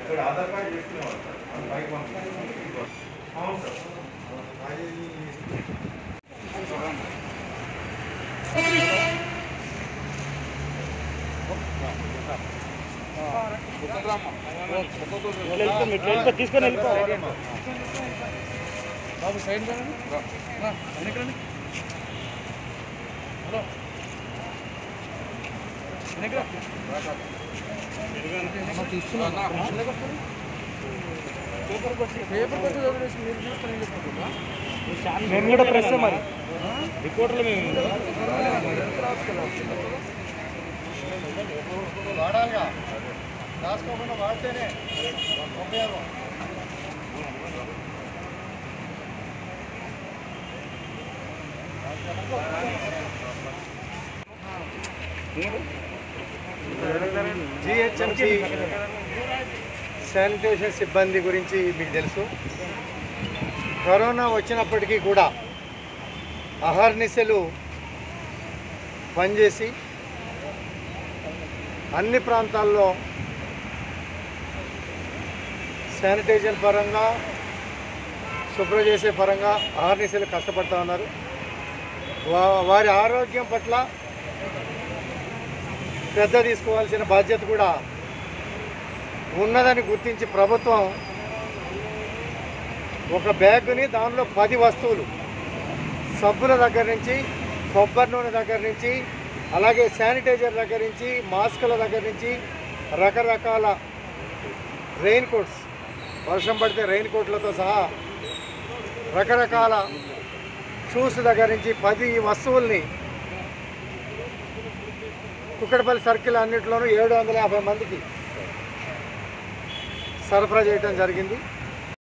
ఇక్కడ ఆధార్ కార్డు చేసుకునేవాళ్ళు sir bike అవును సార్ తీసుకొని వెళ్ళిపో బాబు సైడ్ రా వెనకండి మేము కూడా ప్రెస్ మరి. రిపోర్ట్లు మేము వాడాలిగా. రాసుకోకుండా వాడితేనే ఉపయోగం. జిహెచ్ఎంసి శానిటేషన్ సిబ్బంది గురించి మీకు తెలుసు. కరోనా వచ్చినప్పటికీ కూడా అహర్నిశలు పనిచేసి అన్ని ప్రాంతాల్లో శానిటైజర్ పరంగా శుభ్రం చేసే పరంగా అహర్నిశలు కష్టపడుతూ ఉన్నారు. వా- వారి ఆరోగ్యం పట్ల శ్రద్ధ తీసుకోవాల్సిన బాధ్యత కూడా ఉన్నదని గుర్తించి ప్రభుత్వం ఒక బ్యాగుని దానిలో పది వస్తువులు. సబ్బుల దగ్గర నుంచి కొబ్బరి నూనె దగ్గర నుంచి అలాగే శానిటైజర్ దగ్గర నుంచి మాస్కుల దగ్గర నుంచి రకరకాల రెయిన్ కోట్స్ వర్షం పడితే రెయిన్ కోట్లతో సహా రకరకాల షూస్ దగ్గర నుంచి పది వస్తువుల్ని కుక్కడపల్లి సర్కిల్ అన్నింటిలోనూ ఏడు వందల యాభై మందికి సరఫరా చేయడం జరిగింది.